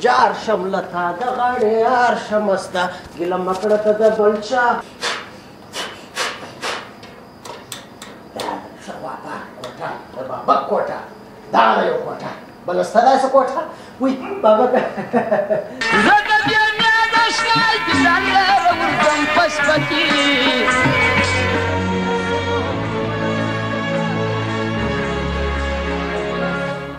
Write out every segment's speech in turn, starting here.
جار شم له تا د غاړې یار شم ستا ګیله مه کړه ته د بل چا د بابا کوټه دا یو کوټه بله ستا داسې کوټه وایي بابا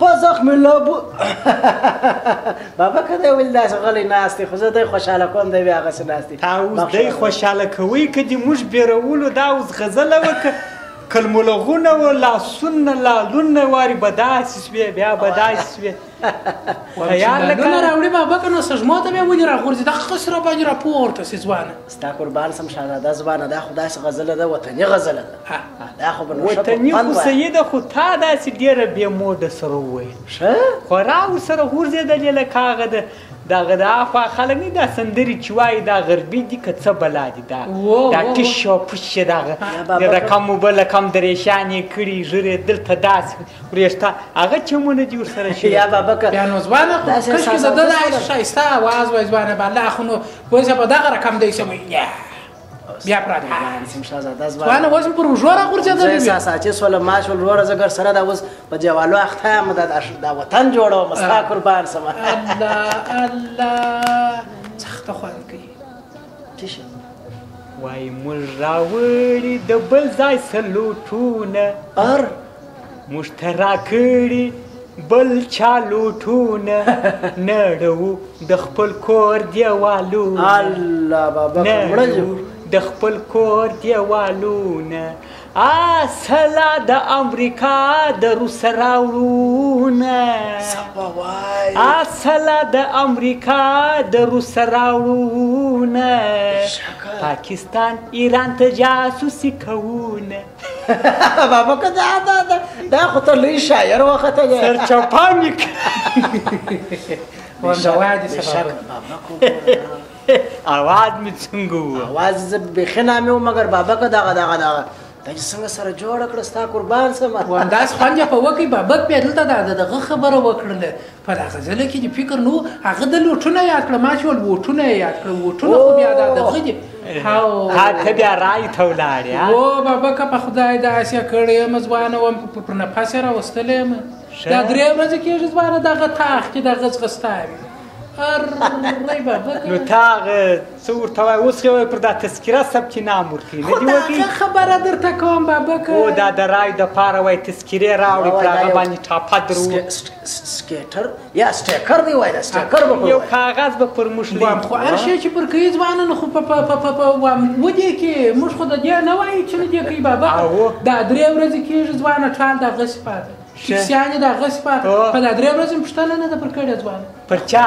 په زخم لبو بابا که دی ولې داسې غلی ناست دی خو زه دی خوشحاله کوم دی بیا هغسې ناست دی تا اوس دی خوشحاله کوئ که دې موږ بیرولو دا اوس غزله وه که کلمولغونه و لاسونه لالونه واري به داسې سوې بیا به داسې سوې خیال لکه راوړي بابا که نو سږمو ته بیا ولې راغورځي دا خس را باندې راپورته سي ځوانه ستا قربان سم شهزاده ځوانه دا خو داسې غزله ده وطني غزله ده وطني خو صحیح ده خو تا داسې ډېره بې موډه سره وویل خورا ورسره غورځېدلې لکه هغه د دغه د اخوا خلک نه دا سندرې چې وایي دا غربي دي که څه بلا دي دا دا ټش او پش چې دغه د رقم اوبه له کم درېشان یې کړي ږیرې دلته داسې وریښته هغه چمونه دي ورسره شي یا بابکه بیا نو ځوانه خو کشکې زه د دا ښایسته اواز وای ځوانه به الله خو نو وایي زه به دغه رقم دی سم بیا پراته ګران سیم شاه زاده زما وانه وځم پر وژو را غورځېدل زه احساس چې سول ما شول وروره زګر سره دا اوس په جوالو اخته یم دا دا وطن جوړو مستا قربان سم الله الله سخت خوان کوي تشه وای موږ راوړي د بل ځای سلوټونه ار موږ ته راکړي بل چا لوټونه نړو د خپل کور دیوالو الله بابا نړو د خپل کور دیوالونه اصلا د امریکا د روس راوړونه اصلا د امریکا د روس راوړونه پاکستان ایران ته جاسوسي کوونه بابا که دا دا دا دا خو ته لوی شاعر وخته دی سر چوپانی وندوای دي سبب اواز می څنګه وو اواز زه به خنا مې مګر بابا که دا دا دا دا څنګه سره جوړ کړ ستا قربان سم ونداس خوند په وکی بابک په دلته دا دغه خبره وکړله په دغه ځله کې دې فکر نو هغه د لوټونه یاد کړه ما چې ول ووټونه یې یاد کړه ووټونه خو بیا دا دغه دي ها ته بیا رای ته ولاړې او بابا که په خدای داسې کړې یم ځوانه وم په پر نفس یې راوستلې یم دا درې ورځې کېږي ځوانه دغه تاخ کې دغه ځغستا وي نو تا هغه څه ورته وایي اوس یو پر دا تذکره ثبت نام ورکړي نه دی وکړي خبره درته کوم بابا که او دا د رای د پاره وای تذکره راوړي پر هغه باندې ټاپه درو سکیټر یا سټیکر دی وای دا سټیکر به یو کاغذ به پر موږ لې وام خو هر شي چې پر کوي ځوانان خو په په په په وام ودی کې موږ خو د دې نه وای چې دې کوي بابا دا درې ورځې کېږي ځوان ټال دا غسپات شي سیانه دا غسپات په دا درې ورځې پښتنه نه د پر کړه ځوان پر چا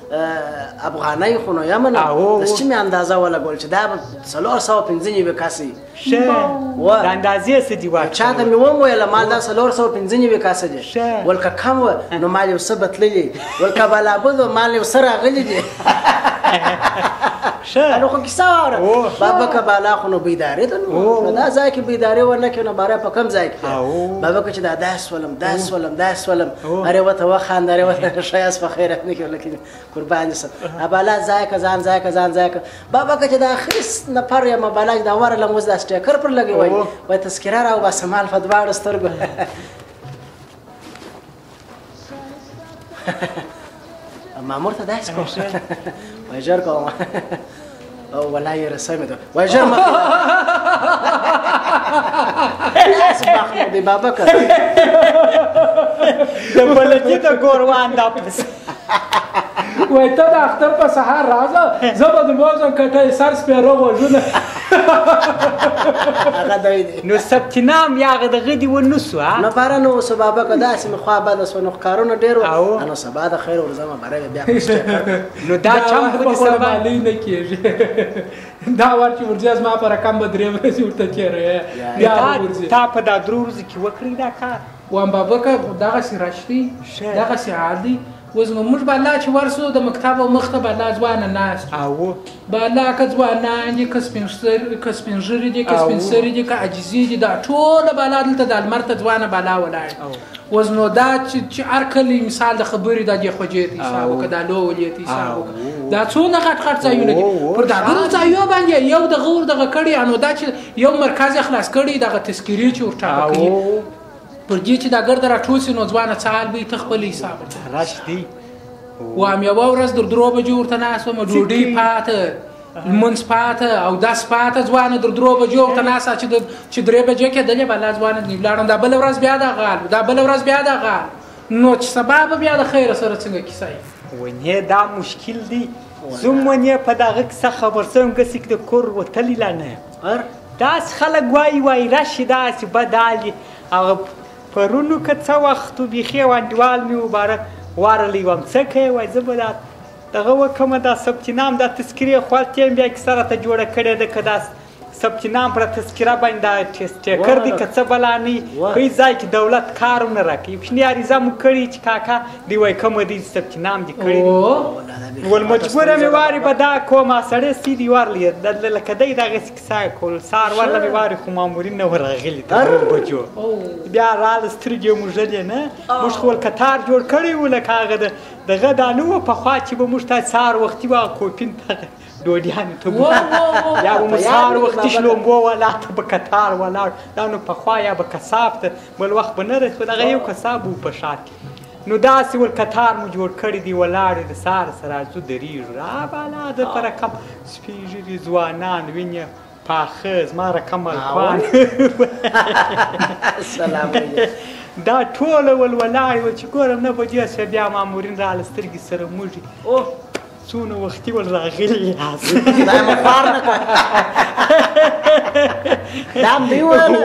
افغانۍ خو نو یمن د سیمې اندازه ولګول چې دا به څلور سوه پنځه نوي کاسې ښه د اندازې څه دي واټ چا ته مې وویل ما دا څلور سوه پنځه نوي کاسه دي ول که کم وه نو مال یو څه به تللي ول که بلابود مال یو څه راغلي دي نو خو کیسه واوره بابا که بالا خو نو بیدارې ته نو دا ځای کې بیدارې ونه کړې نو باره په کم ځای کې بابا که چې دا داس ولم داس ولم داس ولم اره وته وخاند اره وته شایس په خیر نه کې لکه قربان دې سم بالا ځای که ځان ځای که ځان ځای که بابا که چې دا خیس نه پر یم بالا دا ور لم وز دا سټیکر پر لګي وای وای تذکرہ راو بس مال فدواړ سترګو مامور ته داسې کوم وای ژر کوم او ولا یې رسۍ مې ده وای ژر مخ داسې مخ مې دی بابکه د بلجي د ګوروان دا پسې وای ته د اختر په سهار راځه زه به د موزم کټه سر سپیره غوږونه هغه دی دی نو ثبت نام یا هغه دغه دی و نو سو نه بار نو سو بابا که داسې مې خوا بده سو نو کارونه ډېر و نو سبا د خیر ورځم بره بیا نو دا چم خو دې سبا نه کېږي دا ور چې ورځي زما پر کم به درې ورځې ورته تېرې بیا ورځي تا په دا درو ورځې کې وکړی دا کار وام بابه که دغسې راشتي دغسې عال دی اوس نو موږ بالا چې ورسو د مکتب او مخته بالا ځوانه ناست او بالا که ځوانان دي که سپین سر که سپین ژری دي که سپین سر دي که عجزي دي دا ټول بالا دلته د المر ته ځوانه بالا ولاړ اوس نو دا چې هر کله مثال د خبرې د دې خوجې ته حساب وکړه دا لو ولې ته حساب وکړه دا څونه غټ غټ ځایونه دي پر دا ګل ځایو باندې یو د غور دغه کړي انو دا چې یو مرکز یې خلاص کړی دغه تذکرې چې ور ټاپه کوي پر دې چې دا ګرد راټول شي نو ځوانه څه حال به یې ته خپل حساب راشتي وام یوه ورځ در درو بجې ورته ناست وم ډوډۍ پاته لمونځ پاته او داس پاته ځوانه در درو بجې ورته ناسته چې چې درې بجې کېدلې بله ځوانه لاړم دا بله ورځ بیا دغه حال دا بله ورځ بیا دغه حال نو چې سبا به بیا د خیره سره څنګه کیسه ونې دا مشکل دی زوم ونې په دغه کیسه خبر سم که سیک د کور وتلی لا نه داس خلک وایي وایي راشي داسې بدالي هغه پرونو که څه وخت بیخي وانډیوال مې وباره وارلی وم څه کوي وایي زه به دا دغه وکړم دا ثبت نام دا تذکرې خپل ټیم بیا کیسه راته جوړه کړې ده که داسې ثبت نام پر تذکره باندې دا ټیکر دی که څه بلا نه کوي ځای کې دولت کار نه راکوي کوچنی عریضه مو کړی چې کاکا دی وای کوم دی ثبت نام دی کړی ول مجبور مې واری به دا کوم سړی سی دی ورلی د لکه دی دا غس کیسه کول سار ورله مې واری خو مامورین نه ورغلی ته نو بجو بیا رال سترګې مو ژلې نه موږ خپل کتار جوړ کړی ول کاغه دغه دانو په خوا چې به موږ ته سار وختي وا کوپین ته ډوډیانو ته وو یا به مو سهار وختي شلومبو والا ته په کتار ولاړ دا نو پخوا یا به کساب ته بل وخت به نه رسو دغه یو کساب وو په ښار کې نو داسې ول کتار مو جوړ کړی دی ولاړ د سار سره ارزو درېږو را بالا د ترکم سپین ږیري ځوانان وینې پاخه زما رقم الکوان سلام دا ټوله ولولاړې وه چې ګورم نه بجې سوې بیا مامورین راله سترګې سره موږي اوه څونه وختي ول راغلي یاست دا مو پار نه کړ دا هم دی ویل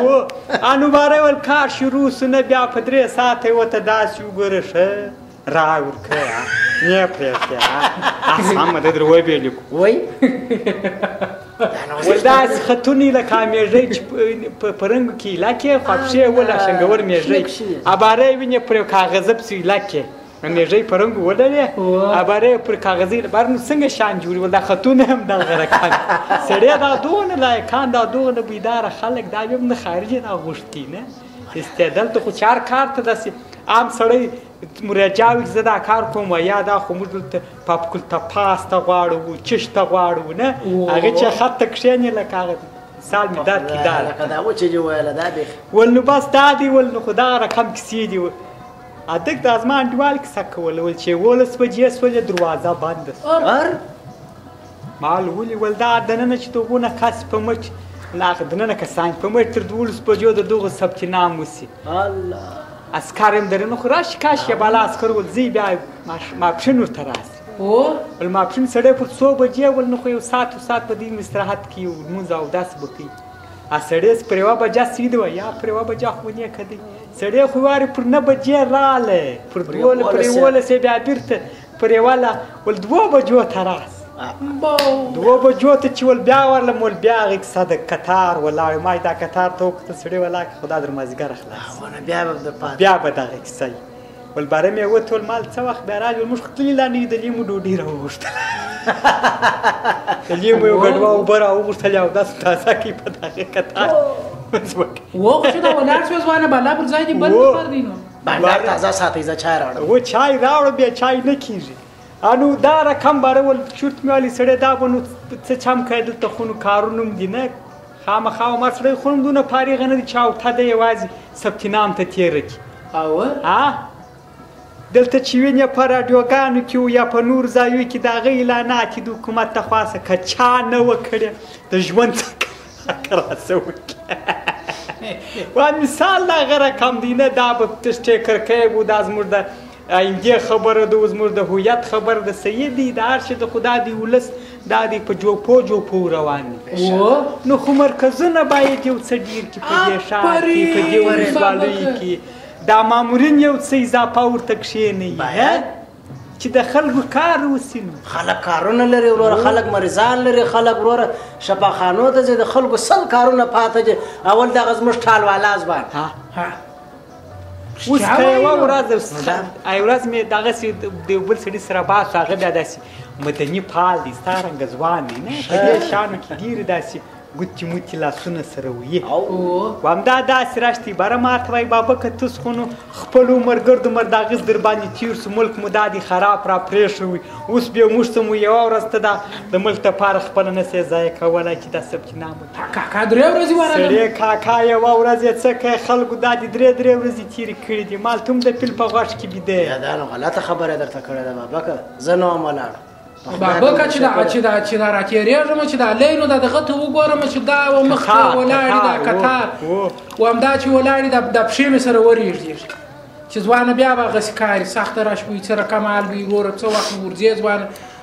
انو باره ول کار شروع سو نه بیا په درې ساعته وته داسې وګوره ښه رای ورکړه یې پرېږده سمه ده در وبې لیکو وای ولداس خطونی له کامیږي چې په پرنګ کې لکه خپشه ولا شنګور میږي اباره ویني پر کاغذ په لکه میږي پرنګ ولري اباره پر کاغذي بر نو څنګه شان جوړي ولدا خطونه هم د غرکان سړی دا دون لایکان دا دون بيدار خلک دا یو نه خارجي نه غوښتي نه خسته دلته خو چار کار ته داسې عام سړی مراجعه وي زه دا کار کوم یا دا خو موږ دلته پاپکل ته پاس ته غواړو چش ته غواړو نه هغه چې خط ته کښېنې لکه هغه سال مې دار کې دار لکه دا و چې دې ویله دا دی ول نو بس دا دی ول نو خو دا رقم کیسې دي ادک د ازما انډیوال کیسه کوله ول چې ولس بجې سولې دروازه بنده سوه مال ولي ول دا دننه چې دغونه کس په مټ ناغ دننه کسان په مټ تر دولس بجو د دغه ثبت نام وسی الله اسکار هم درنه خو راشي کاش یا بالا اسکر ول زی بیا ماپښین ورته راسي هو ول ماپښین سړی پر څو بجې ول نو خو یو ساعت او ساعت په دې استراحت کې یو مونځ او داس بکی ا سړی پر یو بجا سید و یا پر یو بجا خو نه کدی سړی خو واره پر نه بجې رااله پر دوله پر یوله سه بیا بیرته پرېوله ول دوو بجو ته راس دوو بجو ته چې ول بیا ورلم ول بیا هغه کیسه د کتار ولاړ ما دا کتار ته وکتل سړی ولا که خدا در مازیګر خلاص بیا به بیا به دغه کیسه ول باره مې وتول مال څه وخت بیا راځي ول موږ خو تللي لا نه یو د لیمو ډوډۍ راوغوښتله د لیمو یو ګډوه اوبه راوغوښتلې او داسې تازه کړي په دغه کتار وغوښتل ولاړ شو ځوانه بالا پر ځای دې بل نفر دی نو بانډار تازه ساتي زه چای راوړم هو چای راوړ بیا چای نه کیږي انو دا رقم بارول چورت میالي سړی دا بنو څه چم کړی دلته خونو کارونه هم دي نه خامخا ما سړی خونم دونه فارغ نه دي چې او ته د یوازې ثبت نام ته تیره کی او ها دلته چې وینې په رادیوګانو کې یا په نور ځایو کې دا غي اعلانات د حکومت ته خاصه کچا نه وکړي د ژوند څخه و مثال دا غیر رقم دی نه دا به سټیکر کې وو دا زموږ د اینګه خبره ده زموږ د هویت خبره ده سید دی دا هر څه د خدا دی ولس دا دی په جو پو جو پو روان دي نو خو مرکزونه باید یو څه ډیر کې په دې شار کې په دې ولسوالۍ کې دا مامورین یو څه اضافه ورته کښې نه چې د خلکو کار وسی نو خلک کارونه لري وروره خلک مریضان لري خلک وروره شفاخانو ته ځي د خلکو سل کارونه پاته دي اول دغه زموږ ټالوالا ځوان اوس که یوه ورځ یوه ورځ مې دغسې د یو بل سړي سره بحث هغه بیا داسې مدني فعال دی ستا رنګه ځوان دی نه په دې شانو کې ډېرې داسې ګوتي موتي لاسونه سره وي وامدا داسې راشتي بره ماته وای بابا که تس خو نو خپل عمر ګرد عمر دا غز در باندې تیر سو ملک مو دا دی خراب را پرې شوی اوس به موږ ته مو یو ورځ ته دا د ملک ته پاره خپل نه سي ځای کولای چې دا سب چې نام کاکا درې ورځې وره سړې کاکا یو ورځ یې څه کوي خلکو دا دي درې درې ورځې تیر کړې دي مال تم د پیل په غوښ کې بده یا دا نو غلطه خبره درته کړې ده بابا که زه نو ملاړ دا بکه چې دا چې دا چې دا راتیریږم چې دا لینو دا دغه ته وګورم چې دا و مخ ته ولاړی دا کتار و هم دا چې ولاړی دا د پښې مې سره وریږدي چې ځوانه بیا به غسی کاری سخت راش وي چې رقم حال وي ور څو وخت ورځي ځوان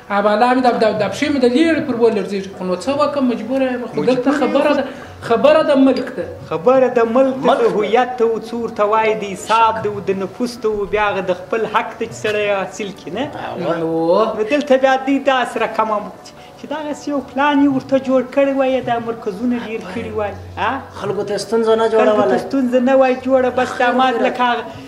ابا لا مې د د پښې مې د لیر پر ولرځي خو نو څه وکم مجبور یم خو دلته خبره ده خبره د ملک ده. خبره د ملک ده، د هویت ده او څه ورته وايي د حساب ده او د نفوس ده او بیا هغه د خپل حق ده چې سړی یې حاصل کړي نه؟ نو دلته بیا دوی داسې رقم چې دغسې یو پلان یې ورته جوړ کړی وای دا مرکزونه ډېر کړي وای خلکو ته یې ستونزه نه جوړوله خلکو ته ستونزه نه وای جوړه بس دا مات لکه هغه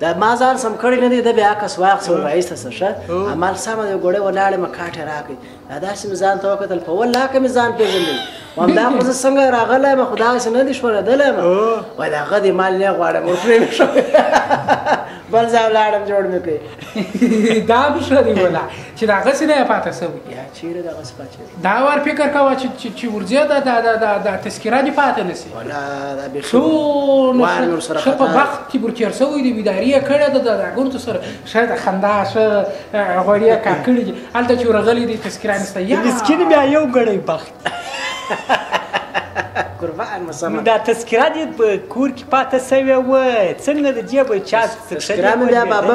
دا ما ځان سم کړی نه دی د بیا کس واقص او رئیس ته شه عمل سم دی ګوړې ولاړې ما کاټه راکې دا داسې مې ځان ته وکتل په ولا کې مې ځان پیژندل وام دا خو زه څنګه راغلی ما خدا سې نه دی شوره دلې ما وای دا غدي مال نه غواړم او پرې شو بل ځای لاړم جوړ مې کړ دا به شو دی ولا چې دا غسې نه پاتې سو یا چیرې دا غسې پاتې دا وار فکر کوه چې چې چې ورځې دا دا دا دا دا تذکره دې پاتې نه شي ولا دا به خو وار نور سره خپه وخت کې ورتیر شوی دی بیداری یې کړې ده دا ګورته سره شه د خندا شه غوړیا کا کړی دي هلته چې ورغلی دی تذکره نشته یا مسکین بیا یو غړی بخت قربان مسلمان دا تذکره دې په کور کې پاتې شوی و څنګه د جیب چا تذکره مې بیا بابا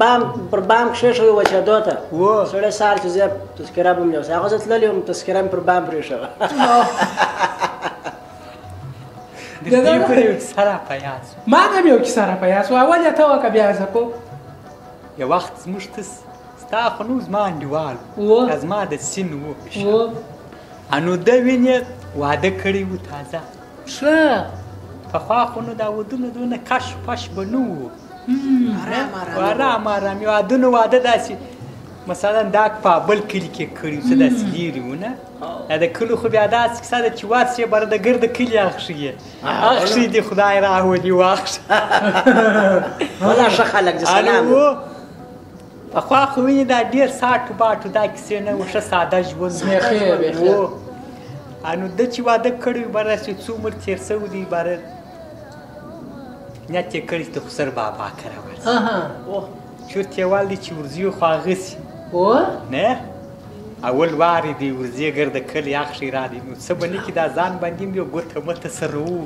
بام پر بام کښېښوي وچېدو ته و سړی سهار چې زه تذکره به مې یوسه هغه زه تللی وم تذکره مې پر بام پرېښوه د دې پورې یو کیسه را په یاد شوه ما هم یو کیسه را په یاد شوه اول یې ته وکړه بیا زه کوم یو وخت زموږ تس ستا خو نو زما انډیوال و زما د سین و انو د وینې واده کړی و تازه ښه پخوا خو نو دا ودونه دونه کش پش به نه وو آرام آرام یو عادونو واده داسې مثلا دا پابل کلی کې کړی څه داسې لیري ونه دا د کلو خو بیا داسې کیسه ده چې واڅې بره د ګرد کلي اخښي یې اخښي دي خدای راولي واخښ ولا ښه خلک د سلام پخوا خو وینې دا ډېر ساټو باټو دا کیسې نه و ښه ساده ژوند و انو د چې واده کړی بره چې څو عمر تېر سوی دی بره نه ته کړی ته خو سر بابا کره ورځي اها او شو ته والي چې ورځي خو هغه سي او نه اول واري دی ورځي ګرد کلی اخشي را دي نو څه باندې کې دا ځان باندې یو ګوت مت سره وو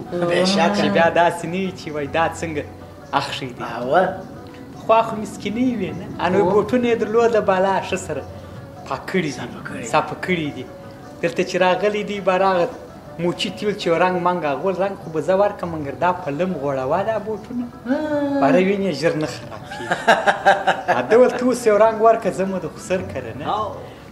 چې بیا دا سني چې وای دا څنګه اخشي دی او خو خو مسکینی وي نه انو بوټونه درلوده بالا ش سره پکړی دي صاف کړی دي دلته چې راغلي دي باراغ موچی تیل چی رنګ منګ اغول رنګ خو به زه ورکم منګر دا په لم غوړوا دا بوټونه بره وینې ژر نه خرابېږي ادول تو سیو رنګ ورکه زه مو د خسر کړه نه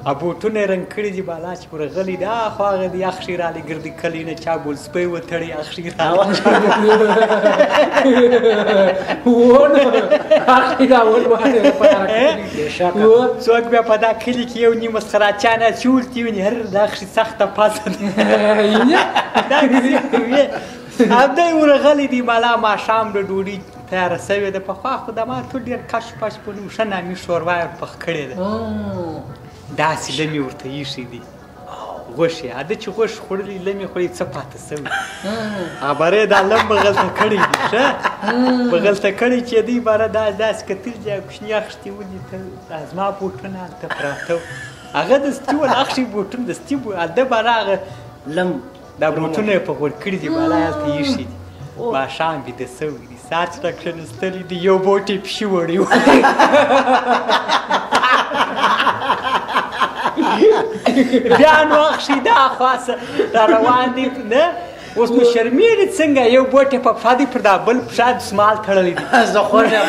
ا بوټونه رنګ کړی دی بالا چې پر غلی دا خو هغه دی اخشي را لګردي کلی نه چا ګول سپي وتړي اخشي را ونه اخشي دا ول باندې څوک بیا په دا کلی کې یو نیمه سراچانه چول تیونی هر دا اخشي سخته پزه دا کیسې کوي همدای ورغلی دی ملا ماښام د ډوډۍ تیاره سوې ده پخوا خو د ما ټول ډېر کش پش په نوم ښه نامي شوروا یې پخ کړې ده داسې لمې ورته ایښي دي غوښې هده چې غوښې خوړلې لمې خو یې څه پاتې سوي خبرې دا لم بغلته کړی دي ښه بغلته کړی چې دی باره دا داسې کتل دي کوچني اخیستي ودي ته زما بوټونه هلته پراته هغه د ستي ول اخشي بوټون د ستي بو اده بالا هغه لم دا بوټونه یې په غوړ کړي دي بالا هلته یې ایښي دي ماښام بیده سوی دی ساعت ته کښېنستلی دی یو بوټ یې پښي وړی و بیا نو اخشي دا خواصه را روان دی نه اوس نو شرمېږي څنګه یو بوټ یې په پښه دی پر دا بل پښه دسمال تړلی دی زه خوږ یم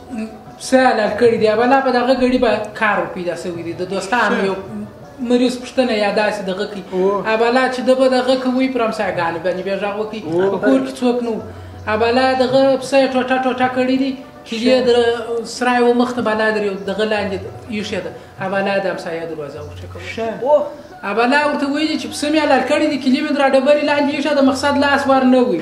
سالا کړی دی بلا په دغه غړي به کار پیدا سوی دی د دوستان یو مریض پښتنه یا داسې دغه کی ابلا چې دغه دغه کوي پرم ساګان باندې به راغو کی په کور کې څوک نو ابلا دغه پسې ټوټه ټوټه کړی دی چې در سرای و مخته بلا در یو دغه لاندې یو شه ده ابلا د امسایه دروازه وښکو ابلا ورته ویل چې پسې مې لار کړی دی کلمې در ډبرې لاندې یو شه د مقصد لاس ور نه وي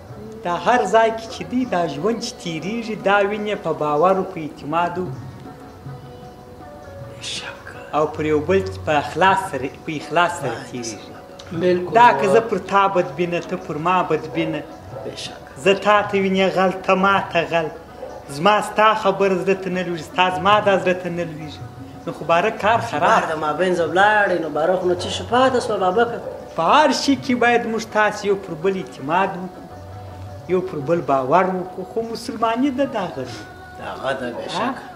دا هر ځای کې چې دی دا ژوند چې تیریږي دا وینې په باور او په اعتماد او پر یو بل په اخلاص سره په اخلاص سره تیریږي دا که زه پر تا بدبینه ته پر ما بدبینه زه تا ته وینې غل ته ما ته غل زما ستا خبر زړه ته نه لویږي ستا زما دا زړه ته نه لویږي نو خو باره کار خراب د مابین زه ولاړې نو باره خو نو څه شي پاتې سوه بابکه په هر شي کې باید موږ تاسې یو پر بل اعتماد وکړو یو پر بل باور وکړو خو مسلماني ده دا غږ هغه ده بېشکه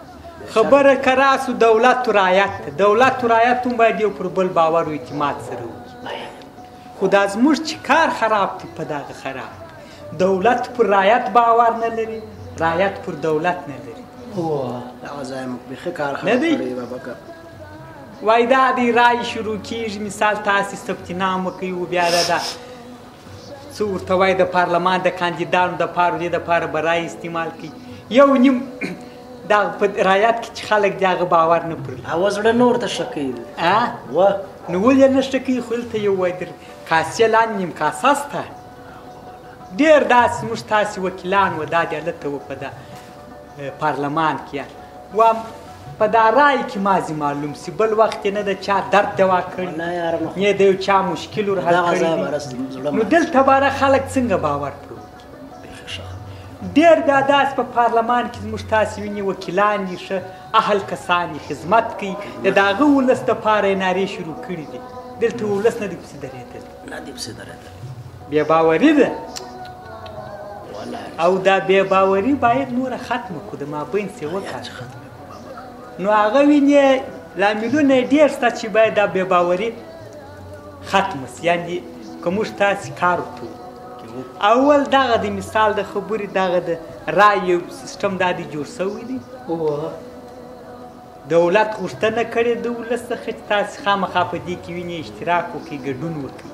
خبره که راسو دولت و رایت دولت و رایت هم باید یو پر بل باور و اعتماد سره وکړي خو دا زموږ چې کار خراب دی په دغه خراب دولت پر رایت باور نه لري رایت پر دولت نه لري دغه ځای موږ بیخي کار خراب کړی بابکه وای دا دی رای شروع کیږي مثال تاسو ثبت نام وکړئ او بیا دا څو ورته وای د پارلمان د کاندیدانو د پاره د پاره برای استعمال کړي یو نیم دا په رایات کې چې خلک دی هغه باور نه پر او زړه نور ته شکی دی ا و نو ولې نه شکی خو ته یو وای در کاسې لاندې نیم کاسه سته ډیر داس موږ تاسو وکیلان و دا د لته و په دا پارلمان کې و په دا رای کې مازی معلوم سی بل وخت نه د چا درد دوا کړ نه د یو چا مشکل ور حل کړی نو دلته بار خلک څنګه باور کړو ډیر بیا داس په پارلمان کې زموږ تاسو ویني وکیلان دي شه اهل کسان خدمت کوي د داغه ولس د پاره ناری شروع کړی دي دلته ولس نه دی پسې درېدل نه دی پسې درېدل بې باوري ده او دا بې باوري باید نور ختم کو د مابین څه وکړي نو هغه ویني لاملونه ډیر ست چې باید دا بې باوري خط مسیان دي که موږ تاسې کار ورته اول دغه د مثال د خبرې دغه د رای یو سیستم دا دی جوړ شوی دی دولت غوښتنه کړې د ولس څخه چې تاسې خامخا په دې کې وینې اشتراک وکړئ ګډون وکړئ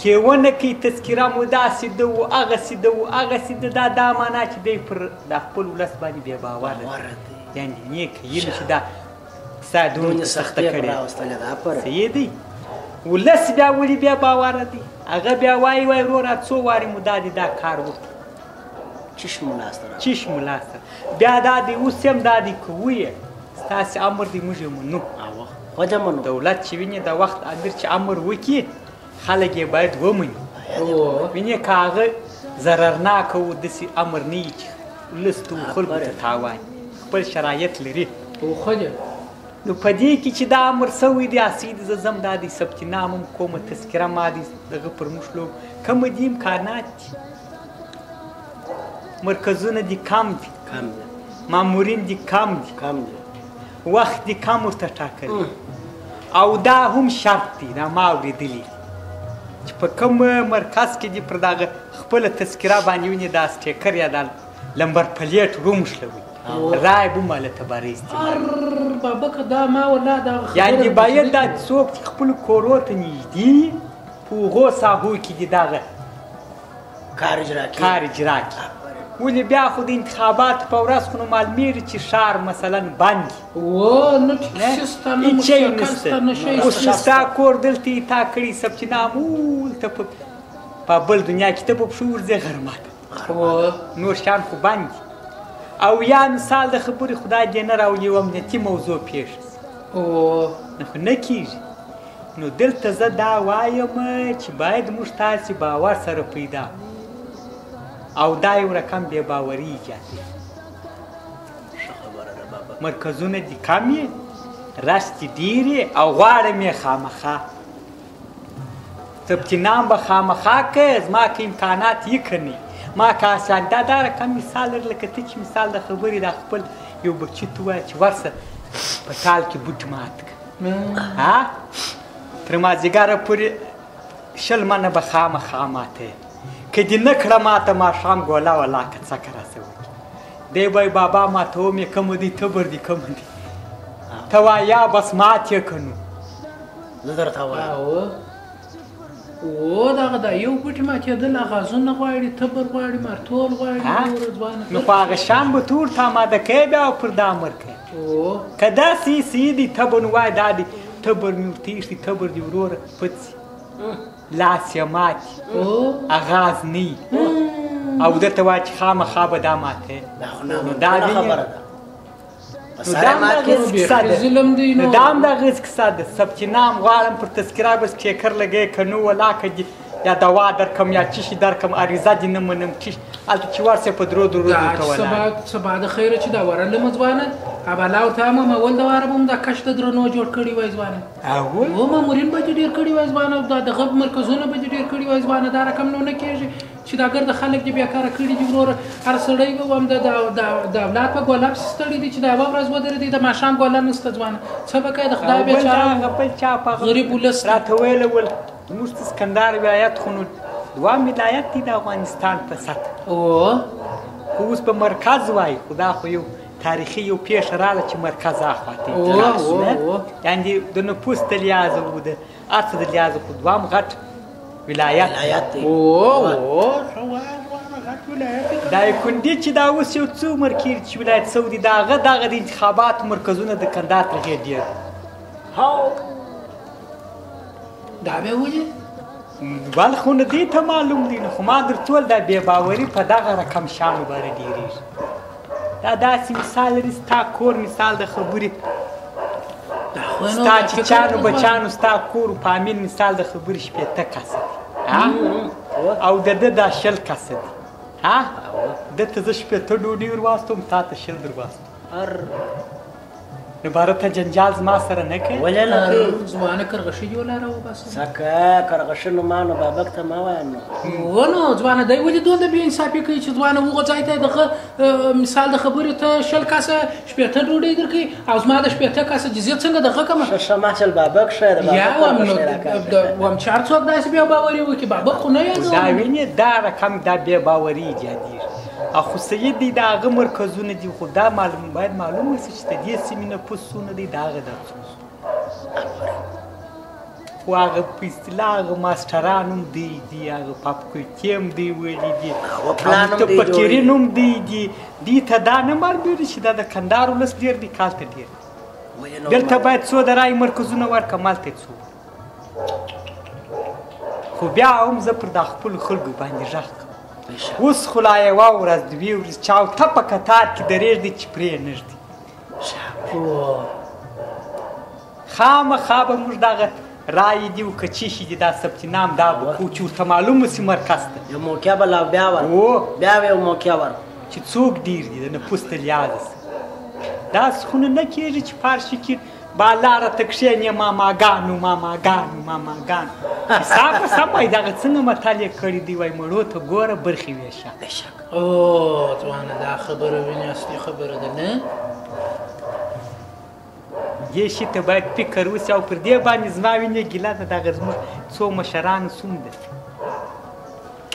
کې ونه کوي تذکره مو داسې ده و هغسې ده و هغسې ده دا دا معنا چې دی پر دا خپل ولس باندې بې باوره دی یعنې نیکه یلو چې دا سادون سخته کړې راوستله دا پر صحیح دی ولس بیا ولي بیا باور دی هغه بیا وای وای وروره څو واري مو دا دی دا کار وکړي چش ملاسته را چش ملاسته بیا دا دی اوس هم دا دی کوی ستاسو امر دی موږ منو خو د منو دولت چې ویني د وخت امر چې امر وکي خلک یې باید ومني وینې که هغه ضررناک و داسې امر نه وي چې ولس ته و خلکو ته تاوان وي خپل شرایط لري نو په دې کې چې دا امر شوی دی هسې دي زه ځم دا دی ثبت نام هم کوم تذکره ما دی دغه پر موږ لو کوم دي امکانات دي مرکزونه دي کم دي مامورین دي کم دي وخت دې کم ورته ټاکلی او دا هم شرط دی دا ما اورېدلي چې په کوم مرکز کې دې پر دغه خپله تذکره باندې ونې دا سټیکر یا دا لمبر پلیټ رومښلوي رای به ماله تباره استعمال بابا که دا ما ولا دا یعنې باید دا څوک چې خپلو کورو ته نږدي په هغو ساحو کې دې دغه کار اجرا کی کار اجرا کی ولې بیا خو د انتخابات په ورځ خو نو معلومیږي چې ښار مثلا بند و نو سیستم چي نشته او ستا کور دلته تا کړی ثبت نام ول ته په بل دنیا کې ته په شو ورځې غرمه ته نور شان خو بند او یا مثال د خبرې خدای دې نه راولي و امنیتي موضوع پیښ او نه کیږي نو دلته زه دا وایم چې باید موږ تاسې باور سره پیدا او دا یو رقم بې باوري زیاتوي مرکزونه دي کم یې رس دي ډېر یې او غواړم یې خامخا ثبت نام به خامخا که زما که امکانات یې که نه ما که اسان دا دا رقم مثال لر لکه ته چې مثال د خبرې دا خپل یو بچي ته وایه چې ورسه په ټال کې بوټ مات که ها تر مازیګره پورې شل منه به خامخا ماته که دې نه کړه ماته ماښام ګولا ولا که څه که راسه وکړي دی به بابا ماته ومې کوم دی تبر دی کوم دی ته وایا بس مات یې کنو زه درته وایم او دغه دا یو بوټي ماتېدل غازونه غواړي تبر غواړي مرتول غواړي نو خو هغه شان به تور تا ماده کوي بیا پر دا امر کوي که داسې سي دي تبر نو وایي دا دي تبر مې ورتېښتي تبر دي وروره پڅ لاس یې مات اغاز نه او درته وایي چې خامخا به دا ماته نو دا خبره ده نو دا هم د غیز کسا ده نو دا هم د غیز کسا ده سب چې نام غوارم پر تذکرہ بس چیکر لگه کنو ولا کدی یا دوا در کم یا چی شی در کم عریضه دی نمونم چی الته چی ورسه په درو درو دو کولا سبا سبا د خیر چې دا ورل مزوانه ابلا او تام ما ول دا عربم دا کشت درنو جوړ کړی وای ځوانه اول و ما مرین به ډیر کړی وای ځوانه دا د غب مرکزونه به ډیر کړی وای ځوانه دا رقم نو نه کیږي چی دا ګرده خلک دی بیکاره کړی دی وروره هر سړی به وام د د اولاد په ګوله پسی ستړی دی چی دا یوه ورځ ودردی د ماښام ګوله نسته ځوانه څه به کوی د خدای بیچاره او بل چا په غریب ولس راته ویل ول موږ د سکندر ولایت خو نو دوه ولایت دی د افغانستان په سطح او خو اوس په مرکز وای خدا خو یو تاریخي یو پیښه رااله چې مرکز اخواته اعتراض شو یعنی د نفوس د لحاظ او د اصل د لحاظ خو دوام غټ ولایت ولایت دی او دا کندې چې دا اوس یو څو عمر کې چې ولایت سعودي دا غ دغه د انتخابات مرکزونه د کندهار تر غیر ډیر هاو دا به ولې بل خو نه دې ته معلوم دي نو خو ما در ټول دا بې باوري په دغه رقم شانو باندې ډېرېږي دا داسې مثال لري ستا کور مثال د خبرې ستا چیچانو بچانو ستا کور فامیل مثال د خبرې شپېته کسه دي او د ده دا شل کسه دي ها ده ته زه شپېته ډوډۍ ورواستوم تا ته شل درواستوم نو باره ته جنجال زما سره نه کوي ولې نه کوي زما نه کرغشي جوړ لاره وباسه ځکه کرغشي نو ما نو بابک ته ما وایم نو نو ځوانه دی ولې دوه د بې انصافي کوي چې ځوانه وغه ځای ته دغه مثال د خبرې ته شل کاسه شپېته ډوډۍ درکوي او زما د شپېته کاسه جزیه څنګه دغه کوم ښه ما چل بابک ښه د یا وام نو د وام چار څوک داسې بیا باوري وکي بابک خو نه یادوم دا ویني دا رقم دا بیا باوري جادي اخو سید دی دا هغه مرکزونه دي خو دا معلوم باید معلوم وسی چې د دې سیمې نفوس څونه دی دا هغه درس خو هغه په اصطلاح هغه ماسټران هم دی دي هغه په فاکولټي هم دی ویلي دي متفکرین هم دی دي دي ته دا نه معلومېږي چې دا د کندهار ولس ډېر دی کال ته ډېر دلته باید څو د رای مرکزونه ورکړه مالته څو خو بیا هم زه پر دا خپلو خلکو باندې غږ کوم اوس خو لا یوه ورځ دوې ورځې چې او ته په کتار کې درېږدي چې پرې نه ږدي خامخا به موږ دغه رای دی او که چی شي دا ثبت نام دا به کو چې ورته معلوم سي مرکز ته یو موقع به لا بیا ور او بیا یو موقع ور چې څوک ډیر دي د نفوس ته لیاز دا څخونه نه کیږي چې فرش کې با لاره ته کښېنې ماماګانو ماماګانو ماماګانو کیسه په سم وای دغه څنګه متل یې کړی دی وای مړو ته ګوره برخې وېشه او ځوانه دا خبره وینې اصلي خبره ده نه دې شي ته باید فکر وسي او پر دې باندې زما وینې ګیله ده دغه زموږ څو مشرانو څوم ده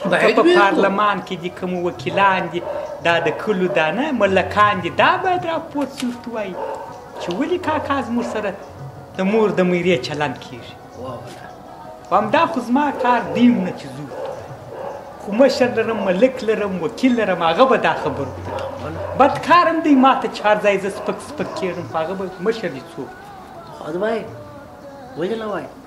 که په پارلمان کې دي کوم وکیلان دي دا د کلو دانه ملکان دي دا باید راپورت شي ورته وایي چې ولې کاکا زموږ سره د مور د میرې چلند کېږي خو همدا خو زما کار دی نه چې زور خو مشر لرم ملک لرم وکیل لرم هغه به دا خبرو بدکارم دی ما ته چار ځای زه سپک سپک کېږم خو هغه به مشر دي څوک خو وایي ولې نه وایي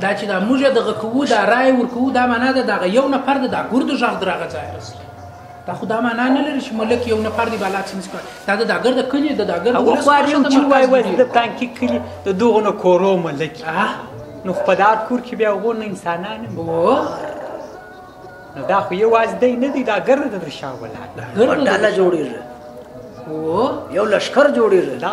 دا چې دا موږ دغه کوو دا رای ورکوو دا معنا ده دغه یو نفر د دا ګردو ژغ درغه ځای رسي دا خو دا معنا نه لري چې ملک یو نفر دی بالا څنګه کړ دا د داګر د کلی د داګر او خو اړین چې وای وای د تانکی کلی د دوغه نو کورو ملک نو په دا کور کې بیا وګور نه انسانان وو نو دا خو یو واز دی نه دی دا ګر د شاه ولا ګر د جوړیږي او یو لشکر جوړیږي دا